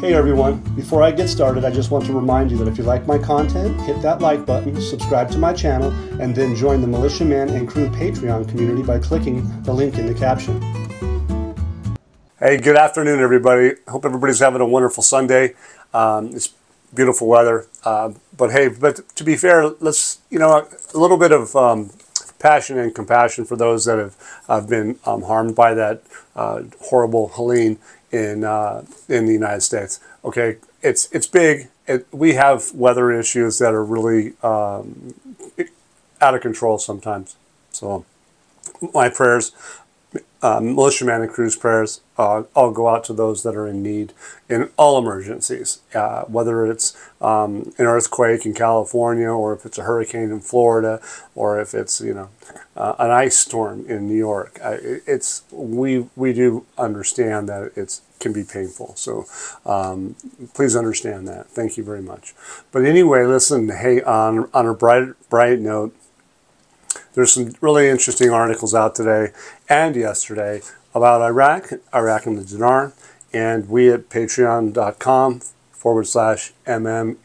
Hey everyone, before I get started, I just want to remind you that if you like my content, hit that like button, subscribe to my channel, and then join the Militiaman and Crew Patreon community by clicking the link in the caption. Hey, good afternoon, everybody. Hope everybody's having a wonderful Sunday. Um, it's beautiful weather. Uh, but hey, but to be fair, let's, you know, a little bit of um, passion and compassion for those that have, have been um, harmed by that uh, horrible Helene in uh, in the United States. Okay, it's it's big. It, we have weather issues that are really um, out of control sometimes. So my prayers um, militiaman and crew's prayers uh, all go out to those that are in need in all emergencies, uh, whether it's um, an earthquake in California or if it's a hurricane in Florida or if it's you know uh, an ice storm in New York. it's we we do understand that it's can be painful. So um, please understand that. Thank you very much. But anyway, listen. Hey, on on a bright bright note there's some really interesting articles out today and yesterday about Iraq, Iraq and the dinar, and we at patreon.com forward slash M-M-A-N-D-C-R-E-W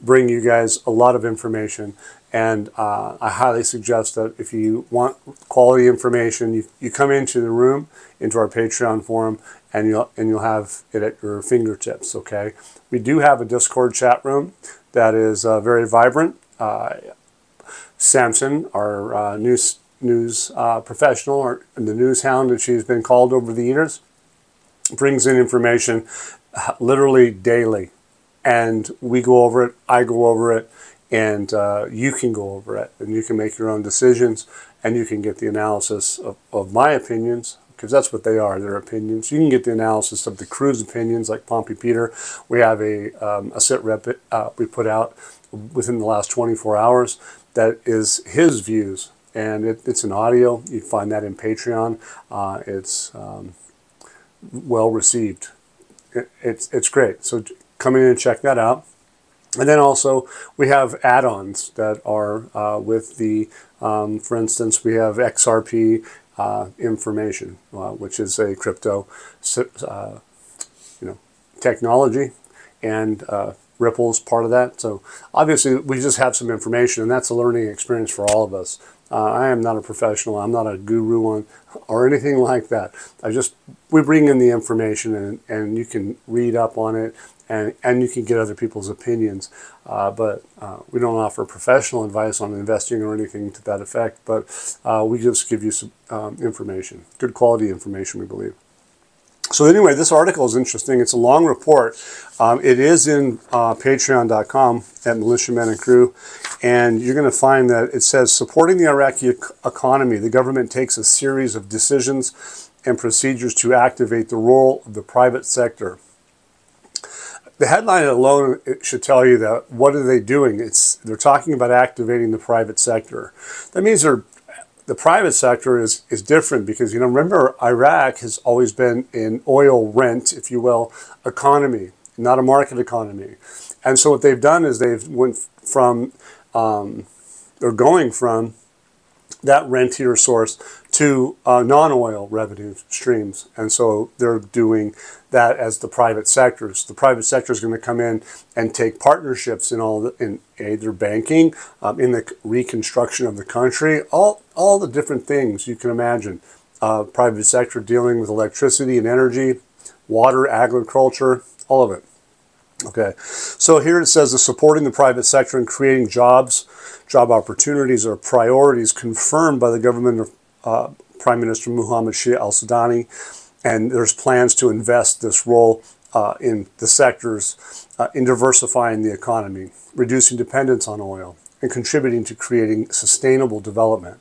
bring you guys a lot of information. And uh, I highly suggest that if you want quality information, you, you come into the room, into our Patreon forum, and you'll, and you'll have it at your fingertips, okay? We do have a Discord chat room that is uh, very vibrant. Uh, Samson, our uh, news news uh, professional, or the news hound that she's been called over the years, brings in information uh, literally daily, and we go over it. I go over it, and uh, you can go over it, and you can make your own decisions, and you can get the analysis of, of my opinions because that's what they are, their opinions. You can get the analysis of the crew's opinions, like Pompey Peter. We have a, um, a sit rep uh, we put out within the last 24 hours that is his views. And it, it's an audio. You find that in Patreon. Uh, it's um, well received. It, it's, it's great. So come in and check that out. And then also we have add-ons that are uh, with the, um, for instance, we have XRP uh, information, uh, which is a crypto, uh, you know, technology, and Ripple is part of that. So obviously we just have some information and that's a learning experience for all of us. Uh, I am not a professional. I'm not a guru on or anything like that. I just, we bring in the information and, and you can read up on it and, and you can get other people's opinions. Uh, but uh, we don't offer professional advice on investing or anything to that effect, but uh, we just give you some um, information, good quality information, we believe. So anyway, this article is interesting. It's a long report. Um, it is in uh, patreon.com at Militiaman and Crew, and you're going to find that it says, supporting the Iraqi economy, the government takes a series of decisions and procedures to activate the role of the private sector. The headline alone should tell you that what are they doing? It's they're talking about activating the private sector. That means they're the private sector is, is different because, you know, remember Iraq has always been an oil rent, if you will, economy, not a market economy. And so what they've done is they've went from, um, they're going from that rentier source to uh, non-oil revenue streams. And so they're doing that as the private sectors. The private sector is going to come in and take partnerships in all the, in either banking, um, in the reconstruction of the country, all, all the different things you can imagine. Uh, private sector dealing with electricity and energy, water, agriculture, all of it. Okay, so here it says the supporting the private sector and creating jobs, job opportunities are priorities confirmed by the government of uh, Prime Minister Muhammad Shia al-Sudani, and there's plans to invest this role uh, in the sectors uh, in diversifying the economy, reducing dependence on oil, and contributing to creating sustainable development.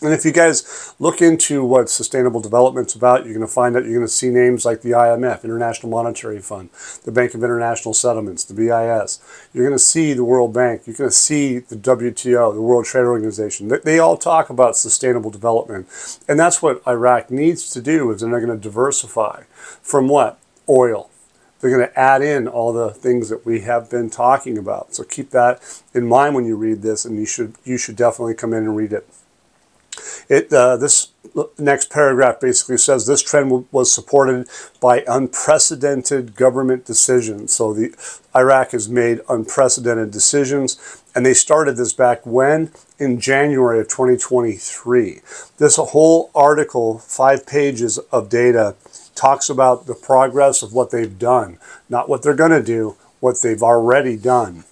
And if you guys look into what sustainable development is about, you're going to find that you're going to see names like the IMF, International Monetary Fund, the Bank of International Settlements, the BIS. You're going to see the World Bank. You're going to see the WTO, the World Trade Organization. They all talk about sustainable development. And that's what Iraq needs to do is they're going to diversify from what? Oil. They're going to add in all the things that we have been talking about. So keep that in mind when you read this, and you should you should definitely come in and read it. It uh, this next paragraph basically says this trend was supported by unprecedented government decisions. So the Iraq has made unprecedented decisions, and they started this back when in January of 2023. This whole article, five pages of data, talks about the progress of what they've done, not what they're going to do, what they've already done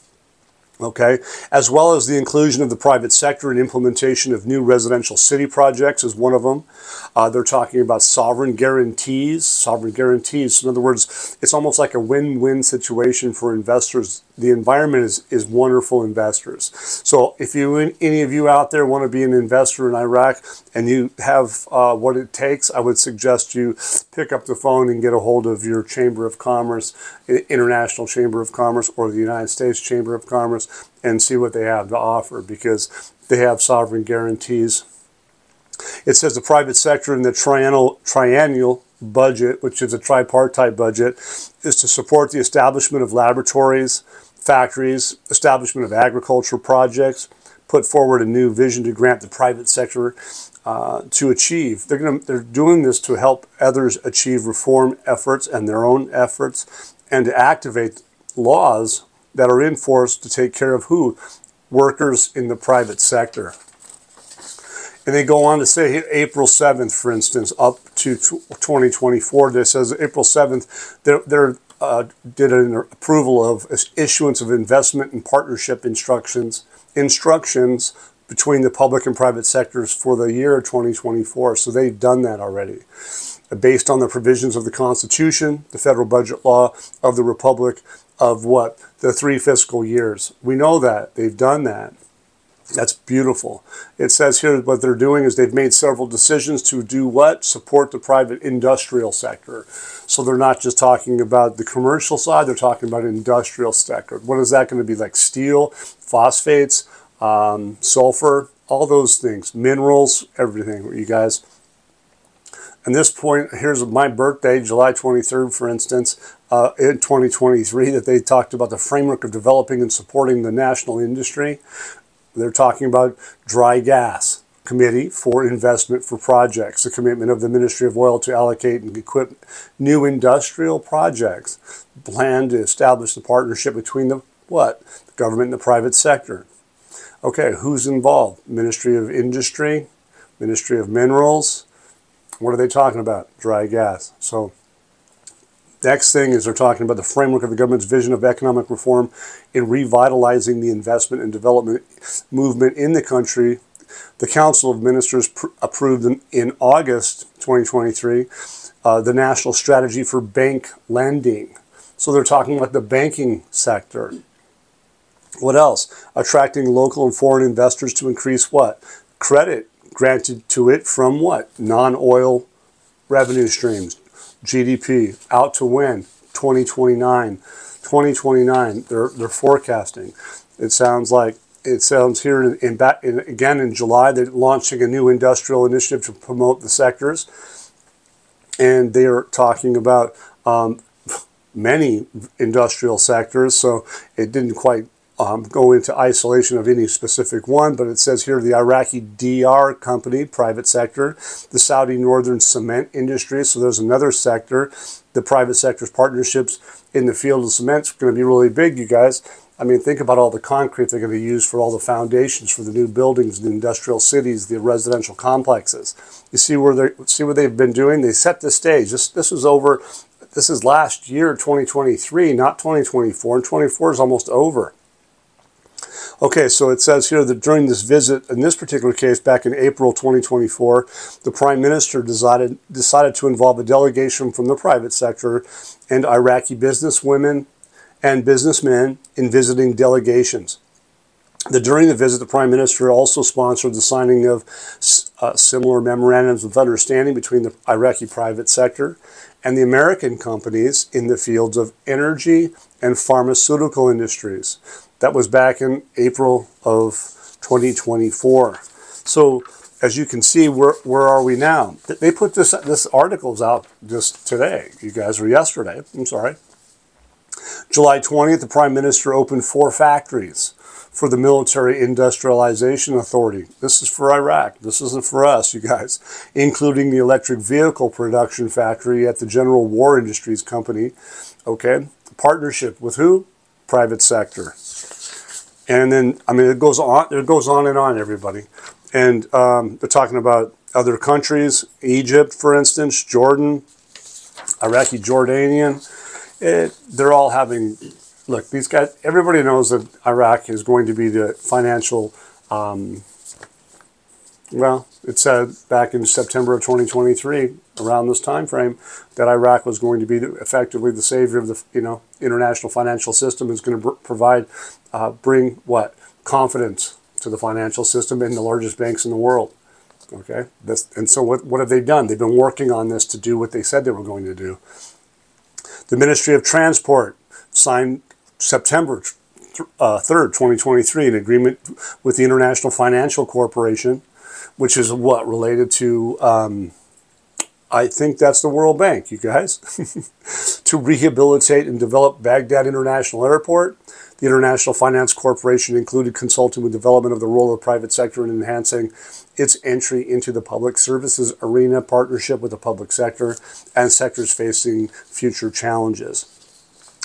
okay, as well as the inclusion of the private sector and implementation of new residential city projects is one of them. Uh, they're talking about sovereign guarantees, sovereign guarantees. In other words, it's almost like a win-win situation for investors. The environment is, is wonderful investors. So if you, any of you out there want to be an investor in Iraq and you have uh, what it takes, I would suggest you pick up the phone and get a hold of your Chamber of Commerce, International Chamber of Commerce, or the United States Chamber of Commerce and see what they have to offer because they have sovereign guarantees it says the private sector in the triennial, triennial budget, which is a tripartite budget, is to support the establishment of laboratories, factories, establishment of agricultural projects, put forward a new vision to grant the private sector uh, to achieve. They're, gonna, they're doing this to help others achieve reform efforts and their own efforts and to activate laws that are in force to take care of who? Workers in the private sector. And they go on to say April 7th, for instance, up to 2024. This says April 7th, they're, they're uh, did an approval of issuance of investment and partnership instructions instructions between the public and private sectors for the year 2024. So they've done that already. Based on the provisions of the Constitution, the federal budget law of the Republic of what? The three fiscal years. We know that. They've done that. That's beautiful. It says here what they're doing is they've made several decisions to do what? Support the private industrial sector. So they're not just talking about the commercial side, they're talking about industrial sector. What is that going to be like? Steel, phosphates, um, sulfur, all those things, minerals, everything, you guys. And this point, here's my birthday, July 23rd, for instance, uh, in 2023, that they talked about the framework of developing and supporting the national industry. They're talking about dry gas committee for investment for projects, the commitment of the Ministry of Oil to allocate and equip new industrial projects, plan to establish the partnership between the what? The government and the private sector. Okay, who's involved? Ministry of Industry, Ministry of Minerals. What are they talking about? Dry gas. So Next thing is they're talking about the framework of the government's vision of economic reform in revitalizing the investment and development movement in the country. The Council of Ministers approved in, August 2023 uh, the National Strategy for Bank Lending. So they're talking about the banking sector. What else? Attracting local and foreign investors to increase what? Credit granted to it from what? Non-oil revenue streams. GDP out to win 2029. 2029, they're, they're forecasting. It sounds like it sounds here in, in, in, again in July they're launching a new industrial initiative to promote the sectors, and they are talking about um, many industrial sectors. So it didn't quite um, go into isolation of any specific one, but it says here the Iraqi DR company, private sector, the Saudi Northern Cement industry, so there's another sector. The private sector's partnerships in the field of cement is going to be really big, you guys. I mean, think about all the concrete they're going to use for all the foundations for the new buildings, the industrial cities, the residential complexes. You see where they see what they've been doing. They set the stage. This this was over. This is last year, 2023, not 2024, and 24 is almost over. Okay, so it says here that during this visit, in this particular case, back in April 2024, the Prime Minister decided, decided to involve a delegation from the private sector and Iraqi businesswomen and businessmen in visiting delegations. The, during the visit, the Prime Minister also sponsored the signing of uh, similar memorandums of understanding between the Iraqi private sector and the American companies in the fields of energy and pharmaceutical industries. That was back in April of 2024. So as you can see, where, where are we now? They put this, this article's out just today, you guys, were yesterday, I'm sorry. July 20th, the Prime Minister opened four factories for the Military Industrialization Authority. This is for Iraq. This isn't for us, you guys. Including the electric vehicle production factory at the General War Industries Company. Okay. Partnership with who? Private sector. And then, I mean, it goes on, it goes on and on, everybody. And um, they're talking about other countries, Egypt, for instance, Jordan, Iraqi Jordanian. It, they're all having look, these guys, everybody knows that Iraq is going to be the financial, um, well, it said back in September of 2023, around this time frame, that Iraq was going to be effectively the savior of the, you know, international financial system is going to provide, uh, bring what? Confidence to the financial system in the largest banks in the world. Okay, this, and so what, what have they done? They've been working on this to do what they said they were going to do. The Ministry of Transport signed September uh, 3rd, 2023, an agreement with the International Financial Corporation, which is what related to, um, I think that's the World Bank, you guys, to rehabilitate and develop Baghdad International Airport. The International Finance Corporation included consulting with development of the role of the private sector in enhancing its entry into the public services arena, partnership with the public sector, and sectors facing future challenges.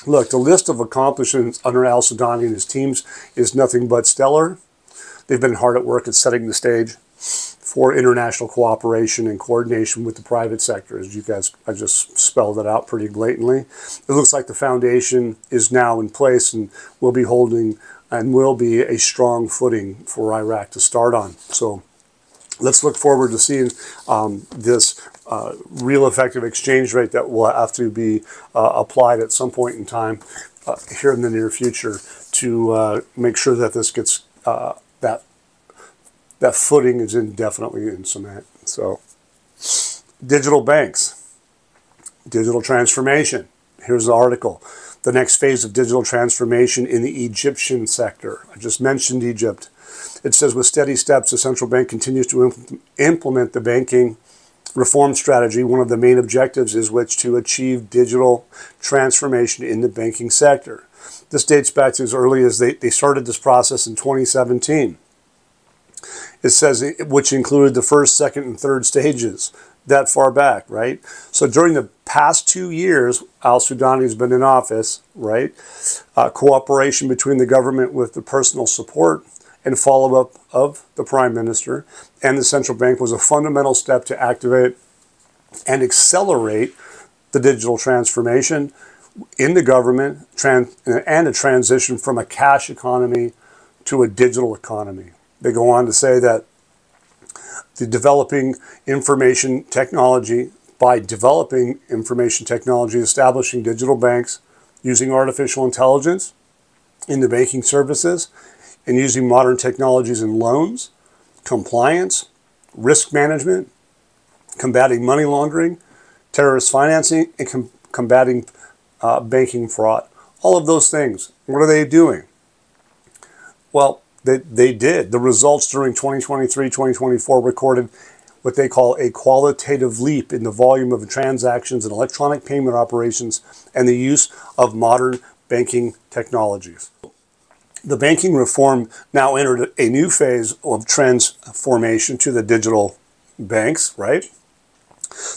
Look, the list of accomplishments under Al Sudani and his teams is nothing but stellar. They've been hard at work at setting the stage for international cooperation and coordination with the private sector. As you guys, I just spelled it out pretty blatantly. It looks like the foundation is now in place and will be holding and will be a strong footing for Iraq to start on. So let's look forward to seeing um, this uh, real effective exchange rate that will have to be uh, applied at some point in time uh, here in the near future to uh, make sure that this gets uh, that that footing is indefinitely in cement. So, digital banks, digital transformation. Here's the article. The next phase of digital transformation in the Egyptian sector. I just mentioned Egypt. It says, with steady steps, the central bank continues to implement the banking reform strategy. One of the main objectives is which to achieve digital transformation in the banking sector. This dates back to as early as they, they started this process in 2017. It says, which included the first, second, and third stages that far back, right? So during the past two years, Al Sudani has been in office, right? Uh, cooperation between the government with the personal support and follow-up of the Prime Minister and the central bank was a fundamental step to activate and accelerate the digital transformation in the government and a transition from a cash economy to a digital economy. They go on to say that the developing information technology, by developing information technology, establishing digital banks, using artificial intelligence in the banking services, and using modern technologies in loans, compliance, risk management, combating money laundering, terrorist financing, and com combating uh, banking fraud. All of those things. What are they doing? Well, they, they did. The results during 2023 2024 recorded what they call a qualitative leap in the volume of transactions and electronic payment operations and the use of modern banking technologies the banking reform now entered a new phase of transformation to the digital banks, right?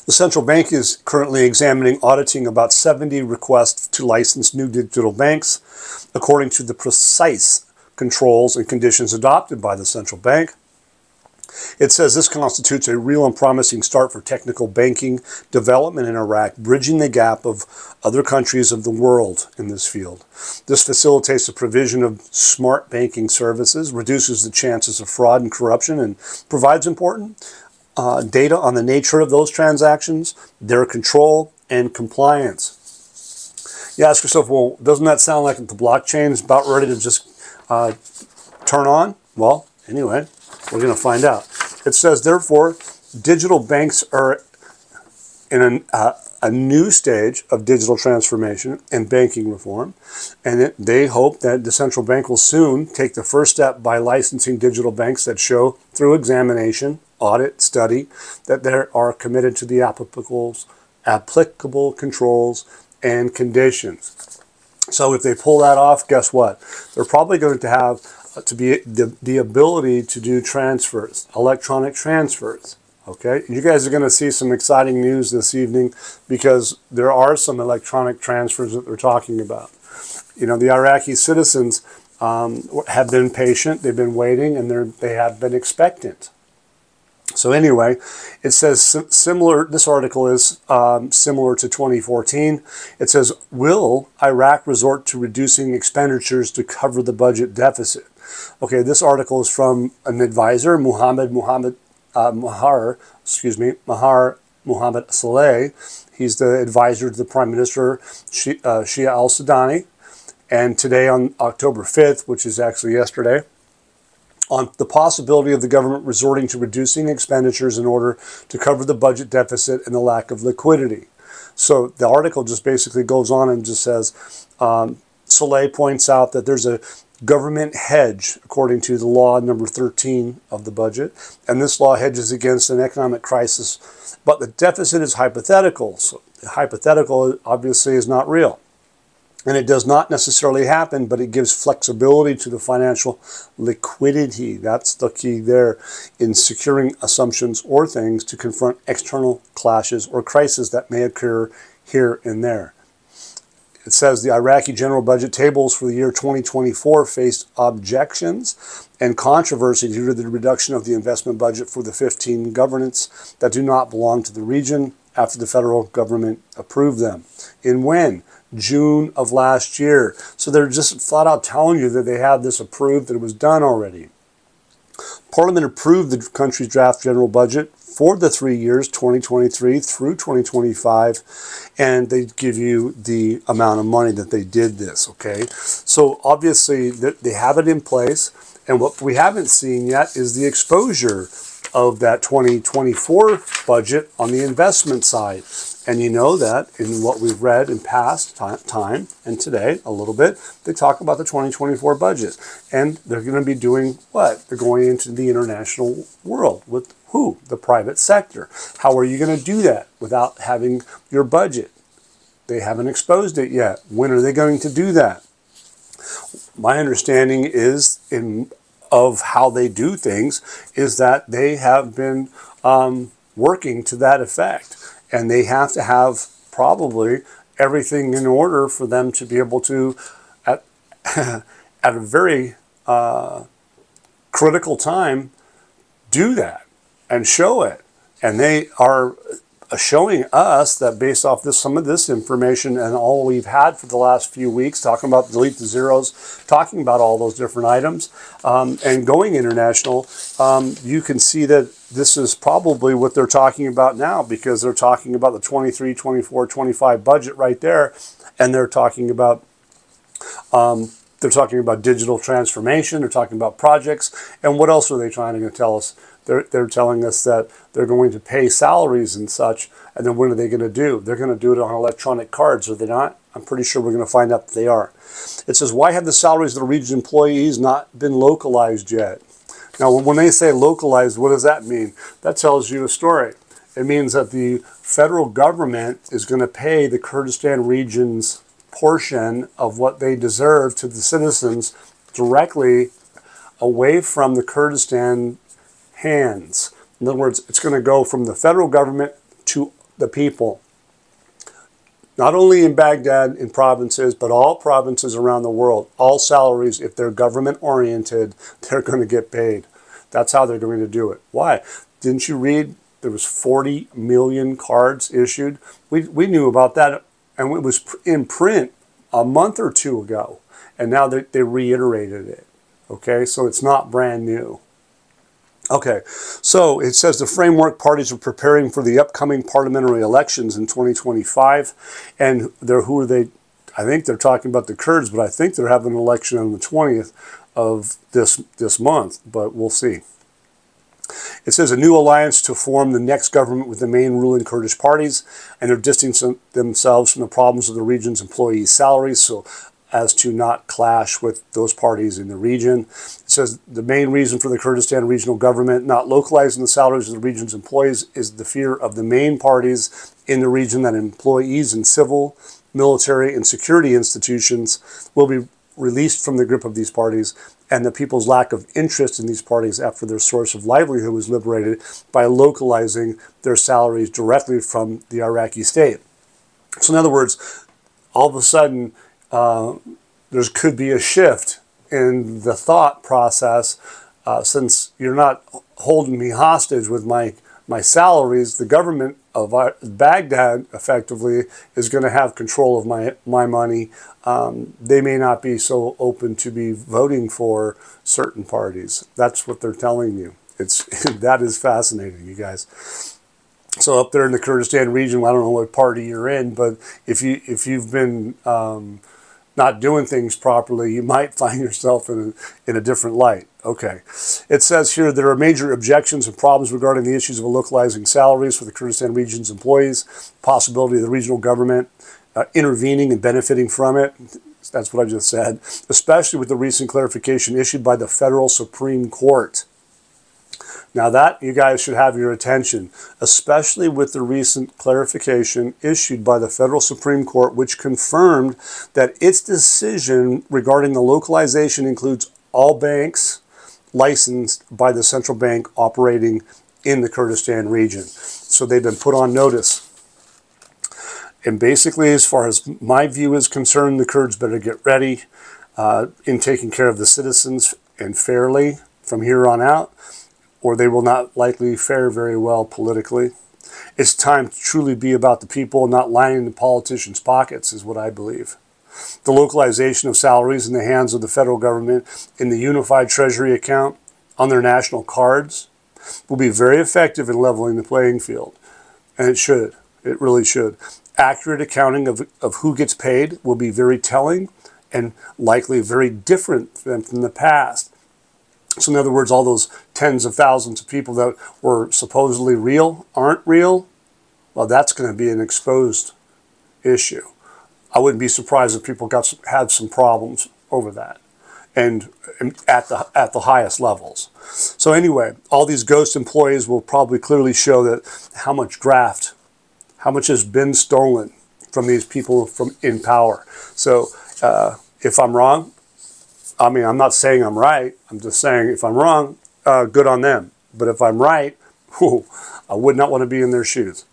The central bank is currently examining auditing about 70 requests to license new digital banks according to the precise controls and conditions adopted by the central bank. It says this constitutes a real and promising start for technical banking development in Iraq, bridging the gap of other countries of the world in this field. This facilitates the provision of smart banking services, reduces the chances of fraud and corruption, and provides important uh, data on the nature of those transactions, their control, and compliance. You ask yourself, well, doesn't that sound like the blockchain is about ready to just uh, turn on? Well, anyway, we're going to find out. It says, therefore, digital banks are in an, uh, a new stage of digital transformation and banking reform, and it, they hope that the central bank will soon take the first step by licensing digital banks that show through examination, audit, study that they are committed to the applicable, applicable controls and conditions. So if they pull that off, guess what? They're probably going to have to be the, the ability to do transfers, electronic transfers. Okay, you guys are going to see some exciting news this evening because there are some electronic transfers that they're talking about. You know, the Iraqi citizens um, have been patient, they've been waiting, and they have been expectant. So anyway, it says similar, this article is um, similar to 2014. It says, will Iraq resort to reducing expenditures to cover the budget deficit? Okay, this article is from an advisor, Muhammad Muhammad uh, Mahar, excuse me, Mahar Muhammad Saleh. He's the advisor to the Prime Minister Shia, uh, Shia al-Sudani. And today on October 5th, which is actually yesterday, on the possibility of the government resorting to reducing expenditures in order to cover the budget deficit and the lack of liquidity. So the article just basically goes on and just says, um, Saleh points out that there's a government hedge according to the law number 13 of the budget, and this law hedges against an economic crisis, but the deficit is hypothetical. So hypothetical obviously is not real. And it does not necessarily happen, but it gives flexibility to the financial liquidity. That's the key there in securing assumptions or things to confront external clashes or crises that may occur here and there. It says the Iraqi general budget tables for the year 2024 faced objections and controversy due to the reduction of the investment budget for the 15 governments that do not belong to the region after the federal government approved them. In when? June of last year. So they're just flat out telling you that they had this approved, that it was done already. Parliament approved the country's draft general budget for the three years, 2023 through 2025, and they give you the amount of money that they did this, okay? So obviously they have it in place, and what we haven't seen yet is the exposure of that 2024 budget on the investment side. And you know that in what we've read in past time and today a little bit, they talk about the 2024 budget. And they're going to be doing what? They're going into the international world with who? The private sector. How are you going to do that without having your budget? They haven't exposed it yet. When are they going to do that? My understanding is in of how they do things is that they have been um, working to that effect. And they have to have probably everything in order for them to be able to, at, at a very uh, critical time, do that and show it. And they are showing us that based off this some of this information and all we've had for the last few weeks talking about delete the zeros talking about all those different items um, and going international um, you can see that this is probably what they're talking about now because they're talking about the 23 24 25 budget right there. And they're talking about um, they're talking about digital transformation. They're talking about projects. And what else are they trying to tell us they're, they're telling us that they're going to pay salaries and such, and then what are they going to do? They're going to do it on electronic cards, are they not? I'm pretty sure we're going to find out that they are. It says, why have the salaries of the region employees not been localized yet? Now, when they say localized, what does that mean? That tells you a story. It means that the federal government is going to pay the Kurdistan region's portion of what they deserve to the citizens directly away from the Kurdistan hands. In other words, it's going to go from the federal government to the people. Not only in Baghdad, in provinces, but all provinces around the world. All salaries, if they're government oriented, they're going to get paid. That's how they're going to do it. Why? Didn't you read there was 40 million cards issued? We, we knew about that, and it was in print a month or two ago, and now they, they reiterated it. Okay, so it's not brand new. Okay, so it says the framework parties are preparing for the upcoming parliamentary elections in 2025. And they're, who are they? I think they're talking about the Kurds, but I think they're having an election on the 20th of this, this month, but we'll see. It says a new alliance to form the next government with the main ruling Kurdish parties, and they're distancing themselves from the problems of the region's employees' salaries. So as to not clash with those parties in the region. It says the main reason for the Kurdistan regional government not localizing the salaries of the region's employees is the fear of the main parties in the region that employees in civil, military, and security institutions will be released from the grip of these parties and the people's lack of interest in these parties after their source of livelihood was liberated by localizing their salaries directly from the Iraqi state. So, in other words, all of a sudden, uh, there could be a shift in the thought process uh, since you're not holding me hostage with my my salaries, the government of Baghdad effectively is going to have control of my my money. Um, they may not be so open to be voting for certain parties. That's what they're telling you. It's that is fascinating, you guys. So up there in the Kurdistan region, I don't know what party you're in, but if you if you've been um, not doing things properly, you might find yourself in a, in a different light. Okay. It says here there are major objections and problems regarding the issues of localizing salaries for the Kurdistan region's employees, possibility of the regional government uh, intervening and benefiting from it. That's what I just said, especially with the recent clarification issued by the federal Supreme Court. Now that you guys should have your attention, especially with the recent clarification issued by the federal Supreme Court, which confirmed that its decision regarding the localization includes all banks licensed by the central bank operating in the Kurdistan region. So they've been put on notice. And basically, as far as my view is concerned, the Kurds better get ready uh, in taking care of the citizens and fairly from here on out or they will not likely fare very well politically. It's time to truly be about the people, not lining the politicians' pockets, is what I believe. The localization of salaries in the hands of the federal government in the unified treasury account on their national cards will be very effective in leveling the playing field. And it should. It really should. Accurate accounting of, of who gets paid will be very telling and likely very different than from the past. So, in other words, all those tens of thousands of people that were supposedly real aren't real. Well, that's going to be an exposed issue. I wouldn't be surprised if people got some, had some problems over that, and, at the at the highest levels. So anyway, all these ghost employees will probably clearly show that how much graft, how much has been stolen from these people from in power. So uh, if I'm wrong, I mean, I'm not saying I'm right. I'm just saying if I'm wrong, uh, good on them. But if I'm right, whew, I would not want to be in their shoes.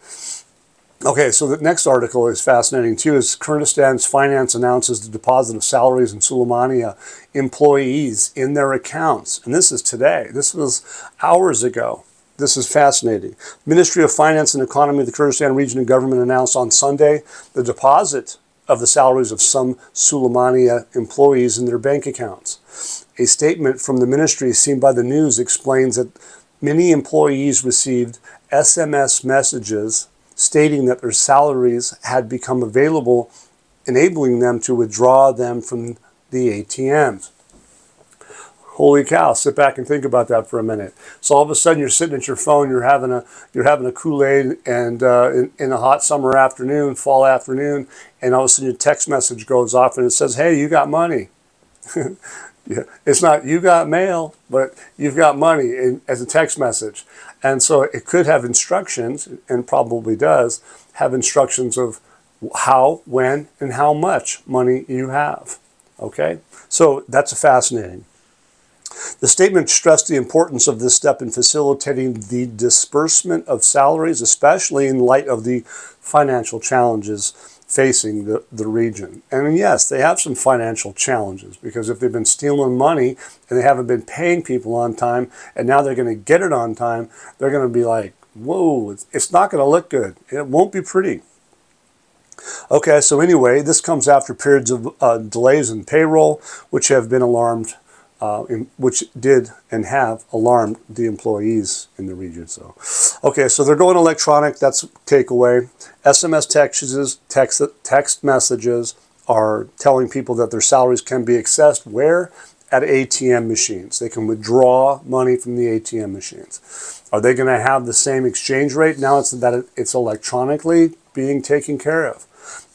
Okay, so the next article is fascinating too. Is Kurdistan's finance announces the deposit of salaries and Suleimania employees in their accounts, and this is today. This was hours ago. This is fascinating. Ministry of Finance and Economy of the Kurdistan Region and Government announced on Sunday the deposit of the salaries of some Suleimania employees in their bank accounts. A statement from the ministry seen by the news explains that many employees received SMS messages stating that their salaries had become available, enabling them to withdraw them from the ATMs. Holy cow, sit back and think about that for a minute. So all of a sudden you're sitting at your phone, you're having a you're having a Kool-Aid and uh, in, in, a hot summer afternoon, fall afternoon, and all of a sudden your text message goes off and it says, hey, you got money. yeah. It's not you got mail, but you've got money in, as a text message. And so it could have instructions, and probably does, have instructions of how, when, and how much money you have. Okay? So that's a fascinating. The statement stressed the importance of this step in facilitating the disbursement of salaries, especially in light of the financial challenges facing the, the region. And yes, they have some financial challenges because if they've been stealing money and they haven't been paying people on time and now they're going to get it on time, they're going to be like, whoa, it's, not going to look good. It won't be pretty. Okay, so anyway, this comes after periods of uh, delays in payroll, which have been alarmed uh, in, which did and have alarmed the employees in the region. So, okay, so they're going electronic. That's takeaway. SMS texts, text, text messages are telling people that their salaries can be accessed where at ATM machines. They can withdraw money from the ATM machines. Are they going to have the same exchange rate? Now it's that it's electronically being taken care of.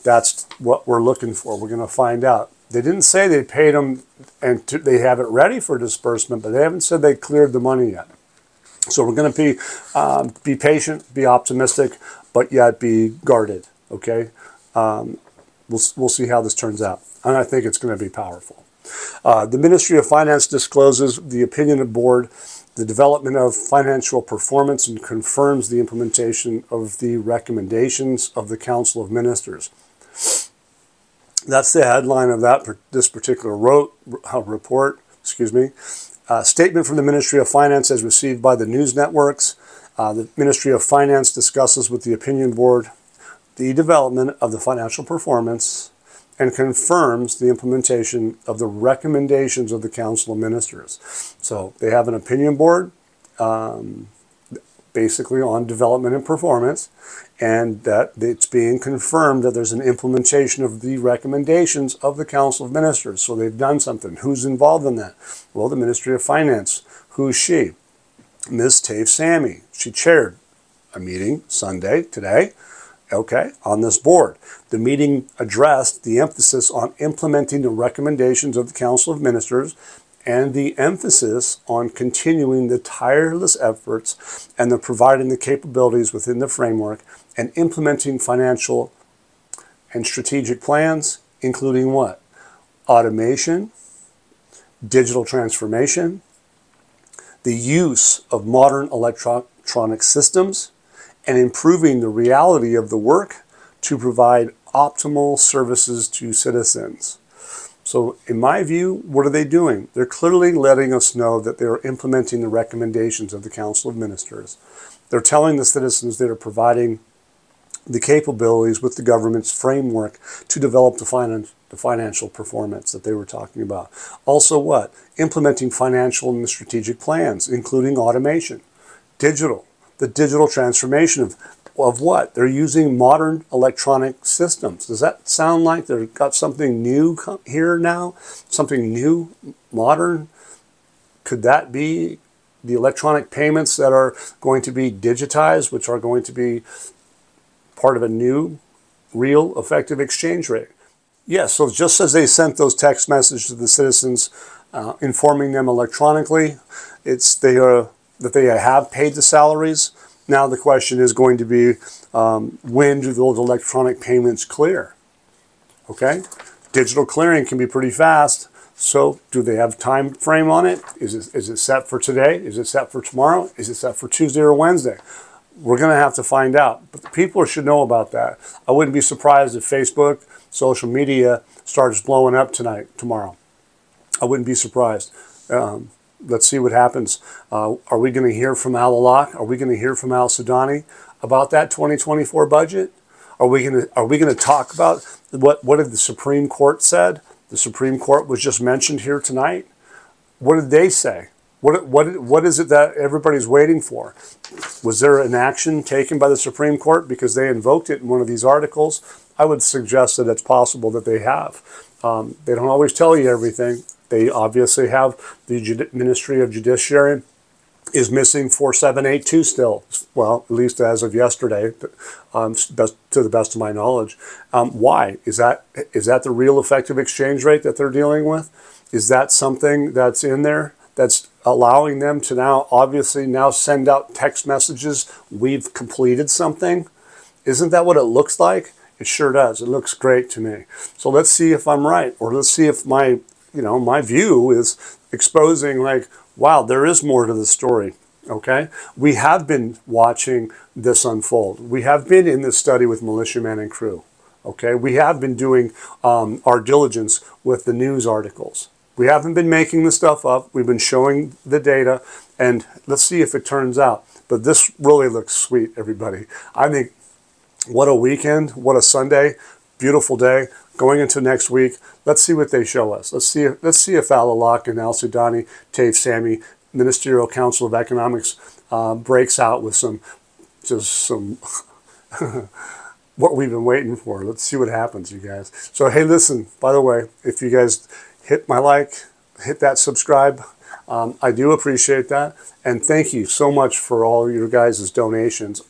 That's what we're looking for. We're going to find out. They didn't say they paid them and to, they have it ready for disbursement, but they haven't said they cleared the money yet. So we're going to be um, be patient, be optimistic, but yet be guarded. Okay, um, we'll we'll see how this turns out, and I think it's going to be powerful. Uh, the Ministry of Finance discloses the opinion of board, the development of financial performance, and confirms the implementation of the recommendations of the Council of Ministers. That's the headline of that this particular wrote, uh, report. Excuse me. Uh, statement from the Ministry of Finance as received by the news networks. Uh, the Ministry of Finance discusses with the opinion board the development of the financial performance and confirms the implementation of the recommendations of the Council of Ministers. So they have an opinion board, um, basically on development and performance, and that it's being confirmed that there's an implementation of the recommendations of the Council of Ministers. So they've done something. Who's involved in that? Well, the Ministry of Finance. Who's she? Ms. Taif Sami. She chaired a meeting Sunday, today, okay, on this board. The meeting addressed the emphasis on implementing the recommendations of the Council of Ministers and the emphasis on continuing the tireless efforts and the providing the capabilities within the framework and implementing financial and strategic plans, including what? Automation, digital transformation, the use of modern electronic systems, and improving the reality of the work to provide optimal services to citizens. So, in my view, what are they doing? They're clearly letting us know that they're implementing the recommendations of the Council of Ministers. They're telling the citizens they're providing the capabilities with the government's framework to develop the, finan- the financial performance that they were talking about. Also, what? Implementing financial and strategic plans, including automation, digital, the digital transformation of, of what? They're using modern electronic systems. Does that sound like they've got something new here now? Something new, modern? Could that be the electronic payments that are going to be digitized, which are going to be part of a new, real, effective exchange rate? Yes, so just as they sent those text messages to the citizens, uh, informing them electronically, it's they are that they have paid the salaries. Now the question is going to be um, when do those electronic payments clear? Okay, digital clearing can be pretty fast. So do they have time frame on it? Is it, is it set for today? Is it set for tomorrow? Is it set for Tuesday or Wednesday? We're going to have to find out. But people should know about that. I wouldn't be surprised if Facebook, social media starts blowing up tonight, tomorrow. I wouldn't be surprised. Um, let's see what happens. Uh, are we going to hear from Al Alaq? Are we going to hear from Al Sudani about that 2024 budget? Are we going to are we going to talk about what what did the Supreme Court said? The Supreme Court was just mentioned here tonight. What did they say? What what what is it that everybody's waiting for? Was there an action taken by the Supreme Court because they invoked it in one of these articles? I would suggest that it's possible that they have. Um, they don't always tell you everything. They obviously have the Ministry of Judiciary is missing 4782 still. Well, at least as of yesterday, um, best, to the best of my knowledge. Um, why is that? Is that the real effective exchange rate that they're dealing with? Is that something that's in there that's allowing them to now obviously now send out text messages? We've completed something. Isn't that what it looks like? It sure does. It looks great to me. So let's see if I'm right, or let's see if my you know, my view is exposing like, wow, there is more to the story. Okay, we have been watching this unfold. We have been in this study with militiaman and crew. Okay, we have been doing um, our diligence with the news articles. We haven't been making the stuff up. We've been showing the data, and let's see if it turns out. But this really looks sweet, everybody. I think what a weekend, what a Sunday, beautiful day going into next week. Let's see what they show us. Let's see. If, let's see if Al Alaq and Al Sudani, Taif Sami, Ministerial Council of Economics uh, breaks out with some, just some, what we've been waiting for. Let's see what happens, you guys. So hey, listen. By the way, if you guys hit my like, hit that subscribe. Um, I do appreciate that, and thank you so much for all your guys' donations.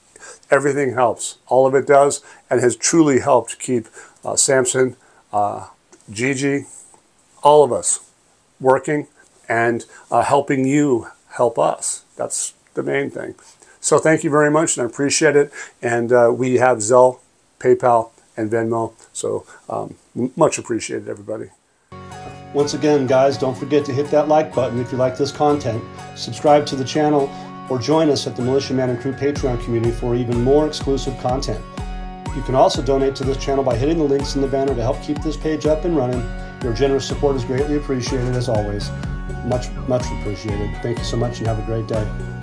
Everything helps. All of it does, and has truly helped keep Samson, uh, Gigi, all of us working and uh, helping you help us. That's the main thing. So thank you very much, and I appreciate it. And uh, we have Zelle, PayPal, and Venmo. So um, much appreciated, everybody. Once again, guys, don't forget to hit that like button if you like this content, subscribe to the channel, or join us at the Militia Man and Crew Patreon community for even more exclusive content. You can also donate to this channel by hitting the links in the banner to help keep this page up and running. Your generous support is greatly appreciated as always. Much, much appreciated. Thank you so much and have a great day.